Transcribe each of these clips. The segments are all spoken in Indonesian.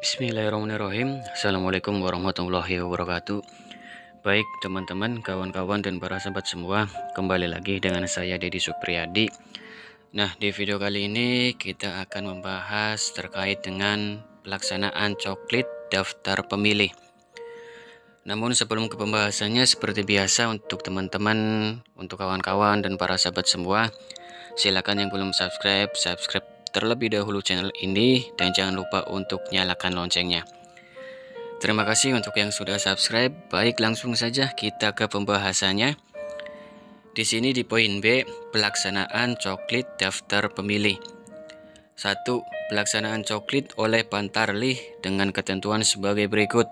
Bismillahirrahmanirrahim. Assalamualaikum warahmatullahi wabarakatuh. Baik teman-teman, kawan-kawan dan para sahabat semua Kembali lagi dengan saya Dedi Supriyadi. Nah di video kali ini kita akan membahas terkait dengan pelaksanaan coklit daftar pemilih. Namun sebelum ke pembahasannya seperti biasa untuk teman-teman, untuk kawan-kawan dan para sahabat semua Silakan yang belum subscribe, subscribe terlebih dahulu channel ini dan jangan lupa untuk nyalakan loncengnya. Terima kasih untuk yang sudah subscribe. Baik, langsung saja kita ke pembahasannya. Di sini di poin B, pelaksanaan coklit daftar pemilih. 1. Pelaksanaan coklit oleh Pantarlih dengan ketentuan sebagai berikut.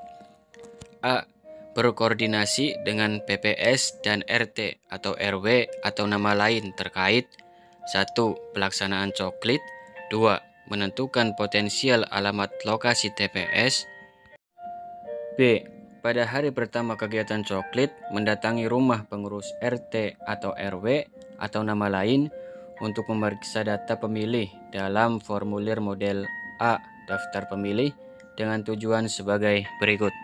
A. Berkoordinasi dengan PPS dan RT atau RW atau nama lain terkait 1. Pelaksanaan coklit 2. Menentukan potensial alamat lokasi TPS. B. Pada hari pertama kegiatan coklit, mendatangi rumah pengurus RT atau RW atau nama lain untuk memeriksa data pemilih dalam formulir model A daftar pemilih dengan tujuan sebagai berikut.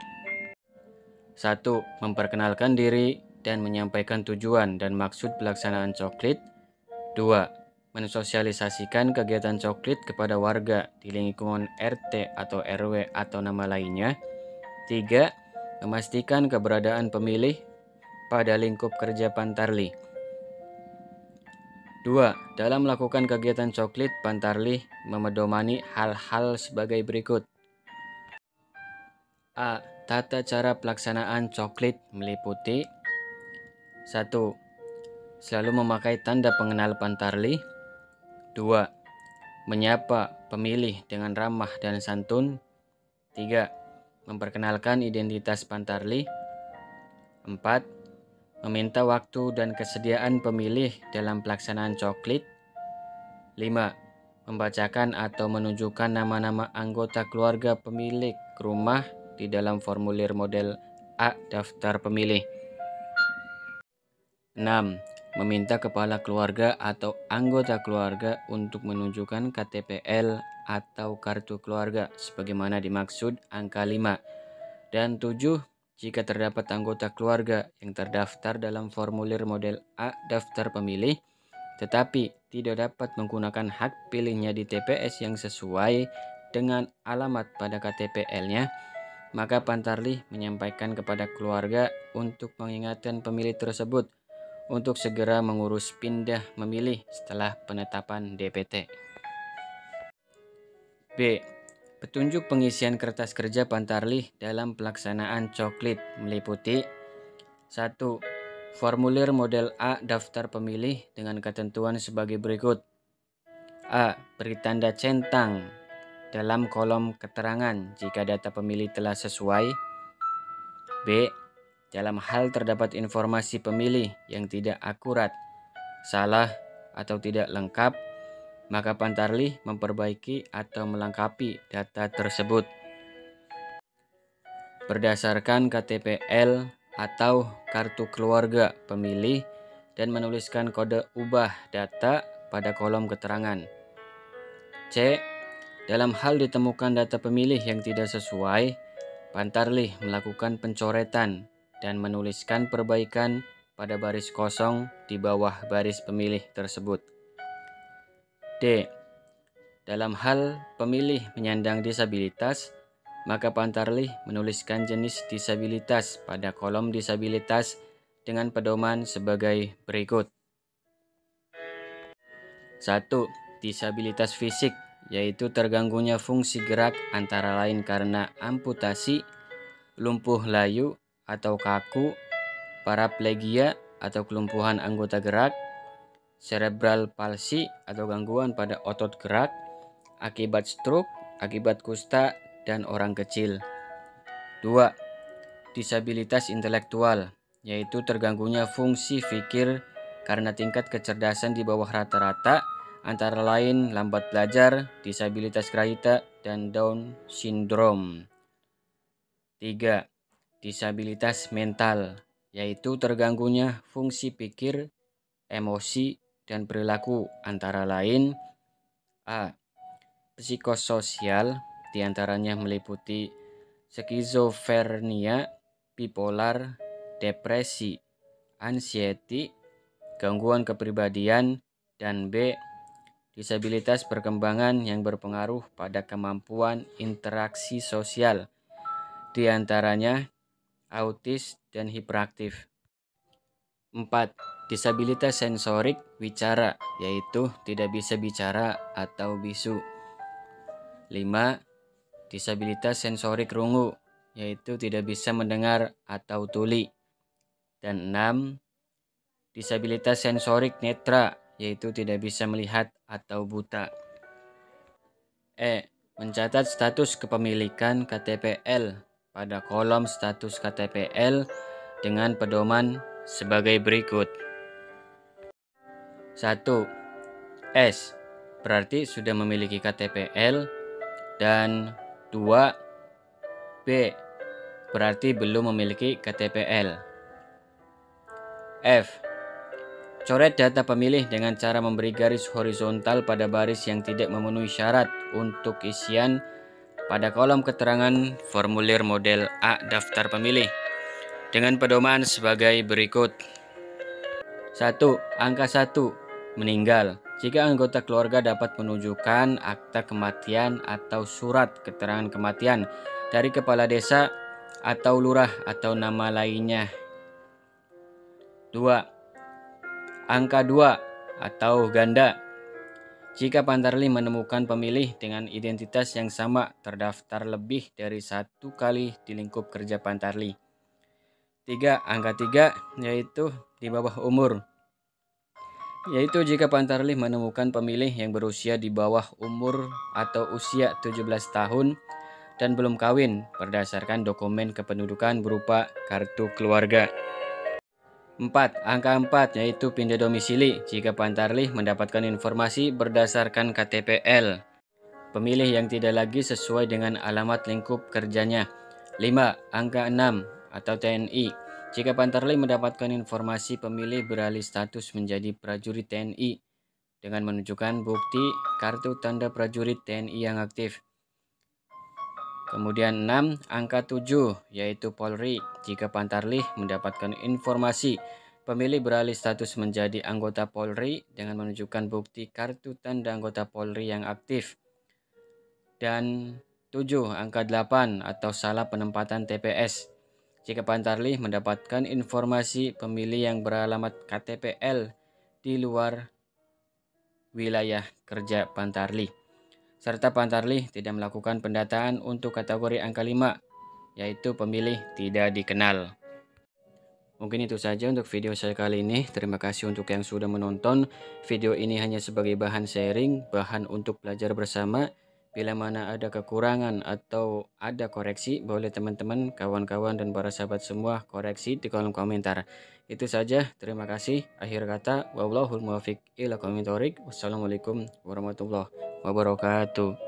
1. Memperkenalkan diri dan menyampaikan tujuan dan maksud pelaksanaan coklit. 2 mensosialisasikan kegiatan coklit kepada warga di lingkungan RT atau RW atau nama lainnya. 3. Memastikan keberadaan pemilih pada lingkup kerja Pantarli. 2. Dalam melakukan kegiatan coklit, Pantarli memedomani hal-hal sebagai berikut. A. Tata cara pelaksanaan coklit meliputi 1. Selalu memakai tanda pengenal Pantarli 2. Menyapa pemilih dengan ramah dan santun. 3. Memperkenalkan identitas Pantarli. 4. Meminta waktu dan kesediaan pemilih dalam pelaksanaan coklit. 5. Membacakan atau menunjukkan nama-nama anggota keluarga pemilik rumah di dalam formulir model A daftar pemilih. 6 meminta kepala keluarga atau anggota keluarga untuk menunjukkan KTPL atau kartu keluarga sebagaimana dimaksud angka 5 dan 7 jika terdapat anggota keluarga yang terdaftar dalam formulir model A daftar pemilih tetapi tidak dapat menggunakan hak pilihnya di TPS yang sesuai dengan alamat pada KTPL-nya maka Pantarlih menyampaikan kepada keluarga untuk mengingatkan pemilih tersebut untuk segera mengurus pindah memilih setelah penetapan DPT. B. Petunjuk pengisian kertas kerja Pantarlih dalam pelaksanaan coklit meliputi 1. Formulir model A daftar pemilih dengan ketentuan sebagai berikut. A. Beri tanda centang dalam kolom keterangan jika data pemilih telah sesuai. B dalam hal terdapat informasi pemilih yang tidak akurat, salah, atau tidak lengkap, maka Pantarlih memperbaiki atau melengkapi data tersebut. Berdasarkan KTPL atau kartu keluarga pemilih dan menuliskan kode ubah data pada kolom keterangan. C. Dalam hal ditemukan data pemilih yang tidak sesuai, Pantarlih melakukan pencoretan dan menuliskan perbaikan pada baris kosong di bawah baris pemilih tersebut. D. Dalam hal pemilih menyandang disabilitas, maka Pantarlih menuliskan jenis disabilitas pada kolom disabilitas dengan pedoman sebagai berikut. 1. Disabilitas fisik yaitu terganggunya fungsi gerak antara lain karena amputasi, lumpuh layu, atau kaku, paraplegia atau kelumpuhan anggota gerak, cerebral palsy atau gangguan pada otot gerak, akibat stroke, akibat kusta, dan orang kecil. 2. Disabilitas intelektual, yaitu terganggunya fungsi pikir karena tingkat kecerdasan di bawah rata-rata, antara lain lambat belajar, disabilitas kerahita, dan Down syndrome. 3 disabilitas mental, yaitu terganggunya fungsi pikir, emosi, dan perilaku antara lain A. Psikososial, di antaranya meliputi skizofrenia, bipolar, depresi, anxiety, gangguan kepribadian, dan B. Disabilitas perkembangan yang berpengaruh pada kemampuan interaksi sosial, di antaranya autis dan hiperaktif. 4. Disabilitas sensorik wicara, yaitu tidak bisa bicara atau bisu. 5. Disabilitas sensorik rungu, yaitu tidak bisa mendengar atau tuli. Dan 6 disabilitas sensorik netra, yaitu tidak bisa melihat atau buta. E. Mencatat status kepemilikan KTPL pada kolom status KTPL dengan pedoman sebagai berikut. 1. S. Berarti sudah memiliki KTPL dan 2. B. Berarti belum memiliki KTPL. F Coret data pemilih dengan cara memberi garis horizontal pada baris yang tidak memenuhi syarat untuk isian pada kolom keterangan formulir model A daftar pemilih dengan pedoman sebagai berikut. 1. Angka 1. Meninggal. Jika anggota keluarga dapat menunjukkan akta kematian atau surat keterangan kematian dari kepala desa atau lurah atau nama lainnya. 2 Angka 2 atau ganda. Jika Pantarli menemukan pemilih dengan identitas yang sama terdaftar lebih dari satu kali di lingkup kerja Pantarli. 3. Angka 3 yaitu di bawah umur. Yaitu jika Pantarli menemukan pemilih yang berusia di bawah umur atau usia 17 tahun dan belum kawin berdasarkan dokumen kependudukan berupa kartu keluarga. 4. Angka 4 yaitu pindah domisili jika Pantarlih mendapatkan informasi berdasarkan KTPL. Pemilih yang tidak lagi sesuai dengan alamat lingkup kerjanya. 5. Angka 6 atau TNI. Jika Pantarlih mendapatkan informasi pemilih beralih status menjadi prajurit TNI dengan menunjukkan bukti kartu tanda prajurit TNI yang aktif. Kemudian 6, angka 7 yaitu Polri. Jika Pantarlih mendapatkan informasi pemilih beralih status menjadi anggota Polri dengan menunjukkan bukti kartu tanda anggota Polri yang aktif. Dan 7, angka 8 atau salah penempatan TPS. Jika Pantarlih mendapatkan informasi pemilih yang beralamat KTPL di luar wilayah kerja Pantarlih serta Pantarlih tidak melakukan pendataan untuk kategori angka 5, yaitu pemilih tidak dikenal. Mungkin itu saja untuk video saya kali ini. Terima kasih untuk yang sudah menonton. Video ini hanya sebagai bahan sharing, bahan untuk belajar bersama. Bila mana ada kekurangan atau ada koreksi, boleh teman-teman, kawan-kawan, dan para sahabat semua koreksi di kolom komentar. Itu saja, terima kasih. Akhir kata, wallahul muwafiq ila komentarik. Wassalamualaikum warahmatullahi wabarakatuh